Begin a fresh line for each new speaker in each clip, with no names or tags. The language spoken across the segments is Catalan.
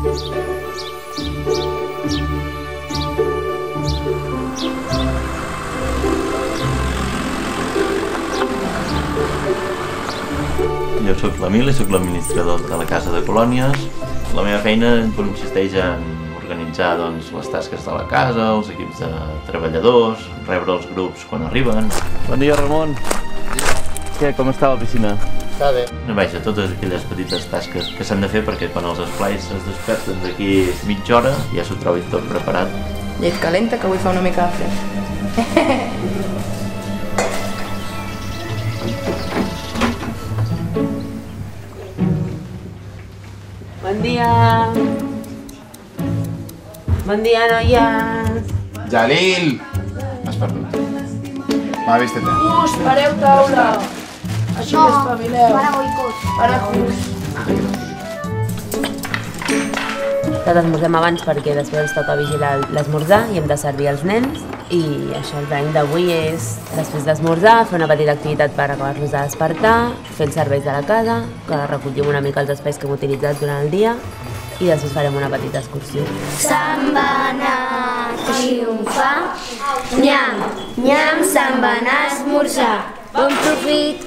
Jo sóc l'Emili, sóc l'administrador de la Casa de Colònies. La meva feina consisteix en organitzar doncs, les tasques de la casa, els equips de treballadors, rebre els grups quan arriben. Bon dia, Ramon. Què, com està la piscina?
Està bé.
Vaja, totes aquelles petites tasques que s'han de fer perquè quan els esplais es desperten d'aquí mitja hora ja s'ho trobin tot preparat.
Llet calenta, que avui fa una mica de fred.
Bon dia. Bon dia, noies.
Jalil! Has perdut. M'ha vist té.
Us, pareu taula! Així no, espavileu.
Para boicot.
Para.
Nosaltres esmorzem abans perquè després ens toca vigilar l'esmorzar i hem de servir els nens. I això, el plany d'avui és, després d'esmorzar, fer una petita activitat per acabar-los de despertar, fer els serveis de la casa, que recollim una mica els espais que hem utilitzat durant el dia i després farem una petita excursió.
Se'n va anar a triomfar. Nyam, nyam, se'n va anar a esmorzar. Bon profit.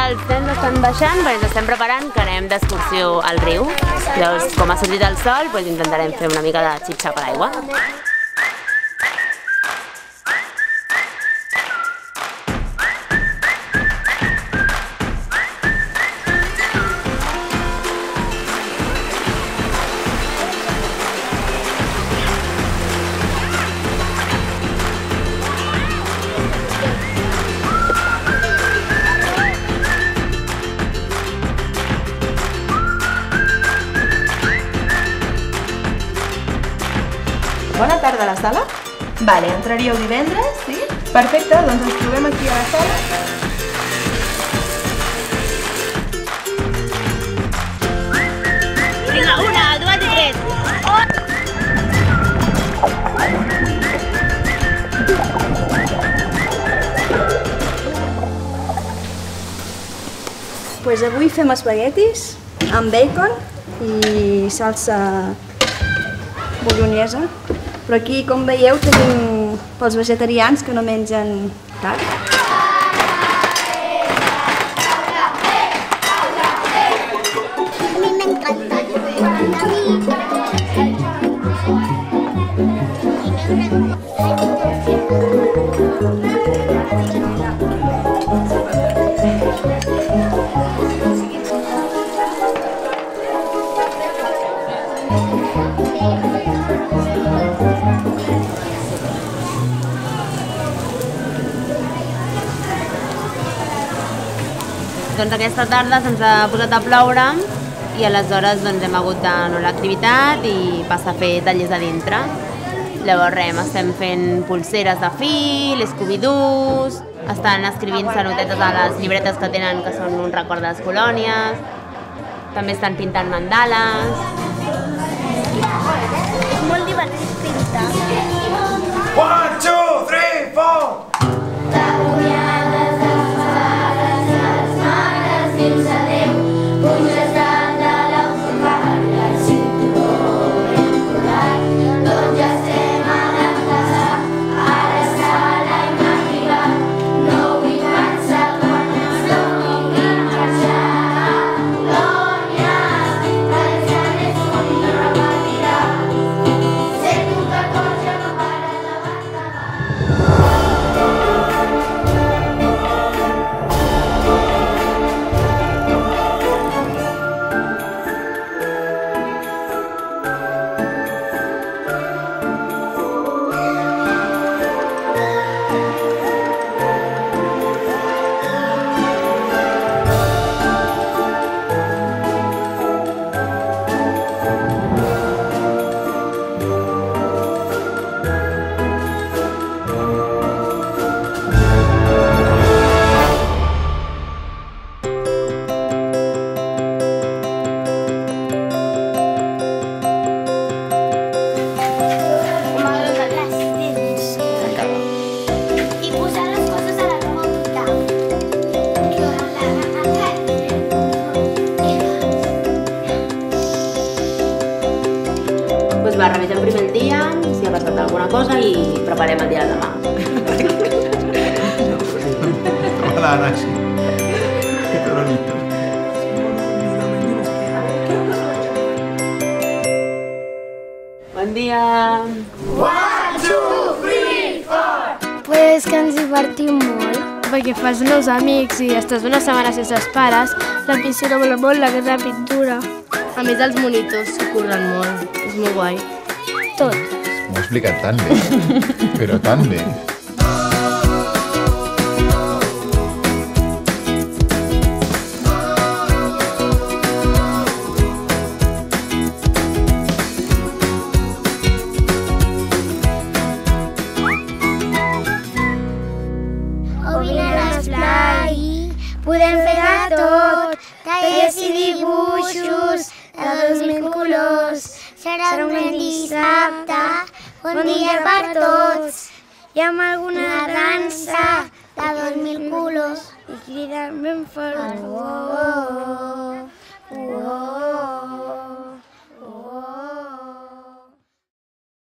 Ara els nens estan baixant perquè ens estem preparant que anem d'excursió al riu. Llavors, com ha sortit el sol, doncs intentarem fer una mica de xip-xap a l'aigua.
La sala. Vale, entraríeu divendres, sí? Perfecte, doncs ens trobem aquí a la sala.
Vinga, una, dues i tres.
Pues avui fem espaguetis amb bacon i salsa bolognesa. Però aquí, com veieu, tenim pels vegetarians que no mengen carn.
Doncs aquesta tarda se'ns ha posat a ploure i aleshores doncs, hem hagut d'anul·lar l'activitat i passar a fer tallers a dintre. Llavors res, estem fent pulseres de fil, escobidús, estan escrivint-se notetes a les llibretes que tenen que són un record de les colònies, també estan pintant mandales,
És molt divertit pintar.
One, two,
va, revisem primer el dia, si ha passat alguna cosa i preparem el dia de demà.
Hola, Ana, sí. Qué bonito.
Bon dia!
Pues que ens divertim molt.
perquè fas nous amics i estàs una setmana sense els pares. La piscina mola molt, la guerra de pintura. A més, els monitors s'ho curren molt. És molt guai.
Tot.
M'ho ha explicat tan bé, però tan bé.
Podem fer de tot, tallers i dibuixos de dos mil colors. Serà un gran dissabte, bon dia per tots. I amb alguna dansa de dos mil colors. I cridant ben fort. Oh, oh, oh, oh.